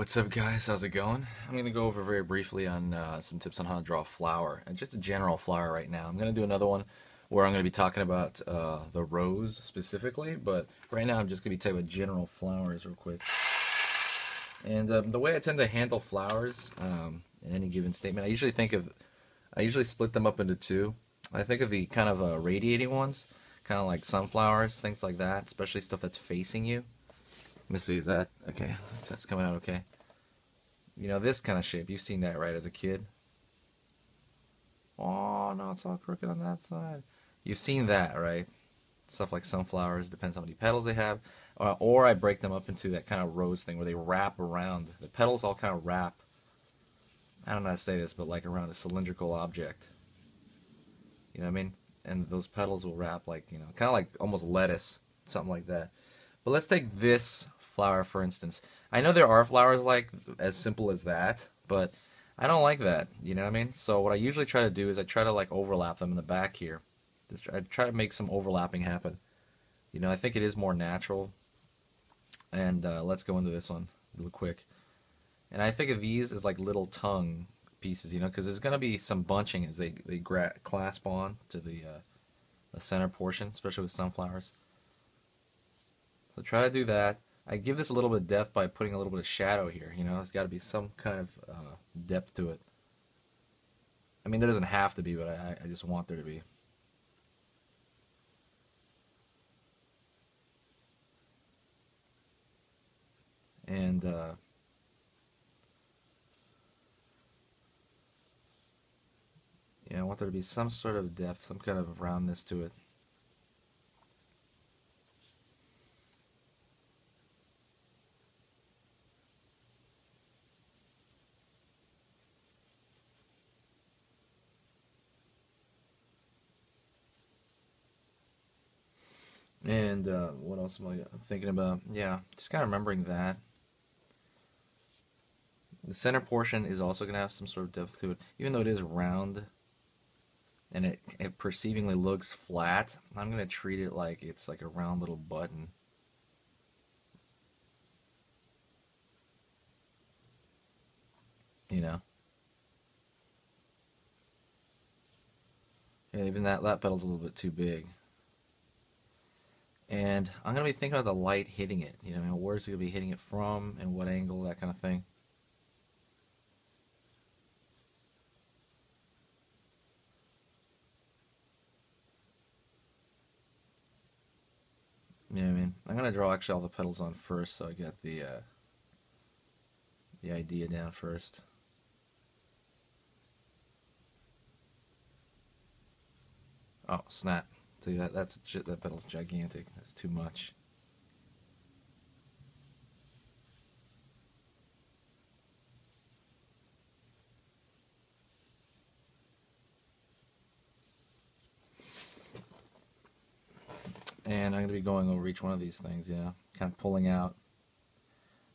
what's up guys? How's it going? I'm going to go over very briefly on uh, some tips on how to draw a flower, and just a general flower right now. I'm going to do another one where I'm going to be talking about uh, the rose specifically, but right now I'm just going to be talking about general flowers real quick. And um, the way I tend to handle flowers um, in any given statement, I usually think of, I usually split them up into two. I think of the kind of uh, radiating ones, kind of like sunflowers, things like that, especially stuff that's facing you. Let me see, is that, okay, that's coming out okay. You know, this kind of shape, you've seen that, right, as a kid? Oh, no, it's all crooked on that side. You've seen that, right? Stuff like sunflowers, depends how many petals they have. Uh, or I break them up into that kind of rose thing where they wrap around. The petals all kind of wrap. I don't know how to say this, but like around a cylindrical object. You know what I mean? And those petals will wrap like, you know, kind of like almost lettuce, something like that. But let's take this flower for instance. I know there are flowers like as simple as that, but I don't like that. You know what I mean? So what I usually try to do is I try to like overlap them in the back here. I try to make some overlapping happen. You know, I think it is more natural. And uh, let's go into this one real quick. And I think of these as like little tongue pieces, you know, because there's going to be some bunching as they, they clasp on to the, uh, the center portion, especially with sunflowers. So try to do that. I give this a little bit of depth by putting a little bit of shadow here, you know, there's got to be some kind of uh, depth to it. I mean, there doesn't have to be, but I, I just want there to be. and uh, yeah, I want there to be some sort of depth, some kind of roundness to it. And uh, what else am I thinking about? Yeah, just kind of remembering that. The center portion is also going to have some sort of depth to it. Even though it is round and it, it perceivingly looks flat, I'm going to treat it like it's like a round little button. You know? Yeah, even that, that petal's a little bit too big. And I'm going to be thinking about the light hitting it. You know, where's it going to be hitting it from and what angle, that kind of thing. Yeah, I mean, I'm gonna draw actually all the petals on first, so I get the uh, the idea down first. Oh snap! See that that's that petal's gigantic. That's too much. and I'm going to be going over each one of these things, you know, kind of pulling out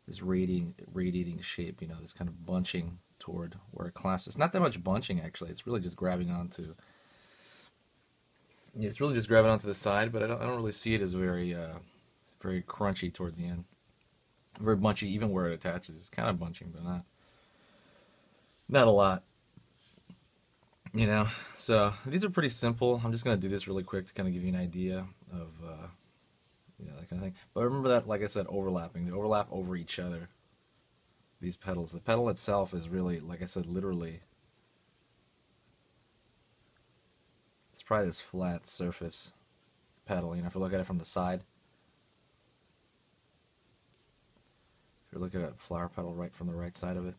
this radiating, radiating shape, you know, this kind of bunching toward where it clasps. It's not that much bunching, actually. It's really just grabbing onto, it's really just grabbing onto the side, but I don't, I don't really see it as very, uh, very crunchy toward the end. Very bunchy, even where it attaches. It's kind of bunching, but not, not a lot. You know so these are pretty simple. I'm just going to do this really quick to kind of give you an idea of uh, you know that kind of thing. But remember that like i said overlapping. They overlap over each other these petals. The petal itself is really like i said literally probably this flat surface petal you know if you look at it from the side. If you're looking at a flower petal right from the right side of it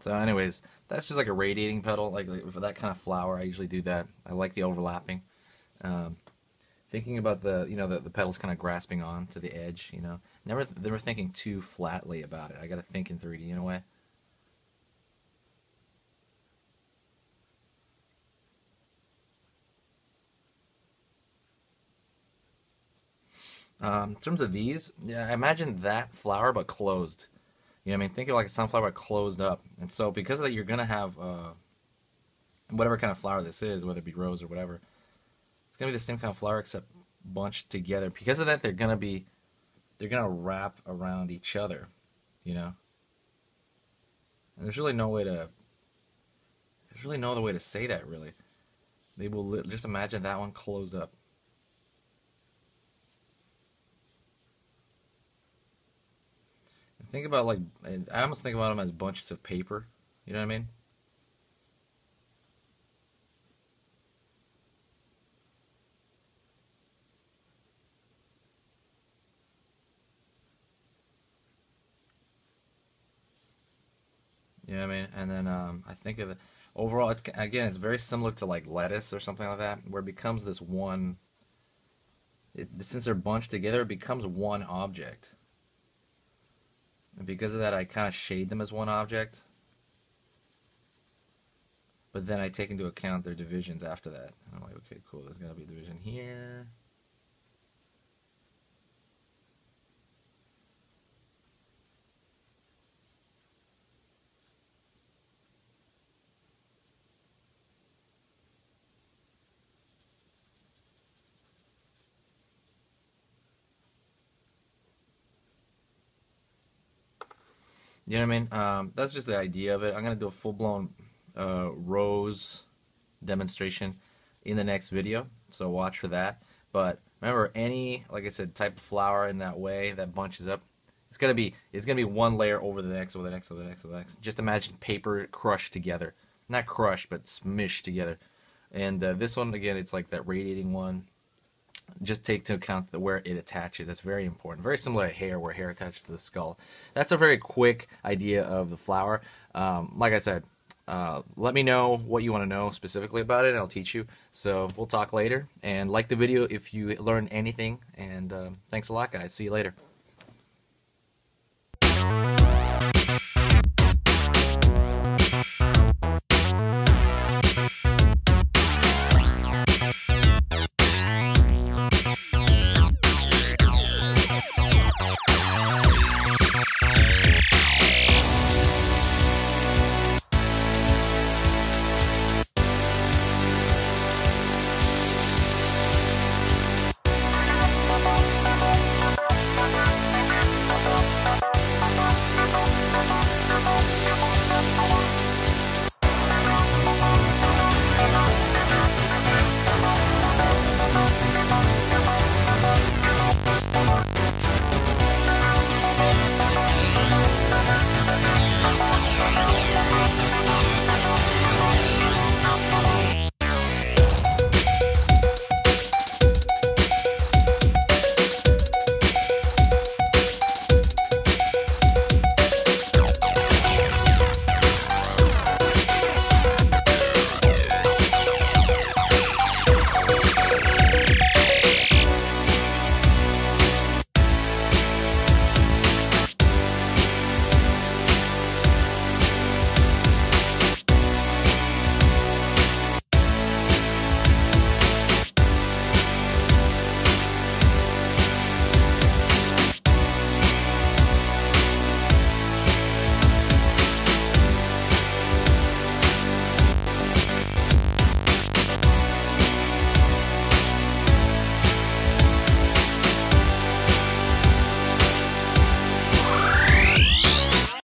So, anyways, that's just like a radiating petal. Like, for that kind of flower, I usually do that. I like the overlapping. Um, thinking about the you know the, the petals kind of grasping on to the edge. You know, never never thinking too flatly about it. I got to think in 3D in a way. Um, in terms of these, yeah, I imagine that flower but closed. You know, I mean, think of like a sunflower closed up, and so because of that, you're gonna have uh, whatever kind of flower this is, whether it be rose or whatever. It's gonna be the same kind of flower except bunched together. Because of that, they're gonna be, they're gonna wrap around each other. You know. And there's really no way to. There's really no other way to say that. Really, they will just imagine that one closed up. Think about like I almost think about them as bunches of paper. You know what I mean? You know what I mean? And then um, I think of it overall. It's again, it's very similar to like lettuce or something like that, where it becomes this one. It, since they're bunched together, it becomes one object. Because of that, I kind of shade them as one object. But then I take into account their divisions after that. And I'm like, okay, cool, there's going to be a division here. You know what I mean? Um, that's just the idea of it. I'm gonna do a full-blown uh, rose demonstration in the next video, so watch for that. But remember, any like I said, type of flower in that way that bunches up, it's gonna be it's gonna be one layer over the next, over the next, over the next, over the next. Just imagine paper crushed together, not crushed, but smushed together. And uh, this one again, it's like that radiating one just take into account the, where it attaches. That's very important. Very similar to hair, where hair attaches to the skull. That's a very quick idea of the flower. Um, like I said, uh, let me know what you want to know specifically about it, and I'll teach you. So we'll talk later. And like the video if you learn anything. And um, thanks a lot, guys. See you later.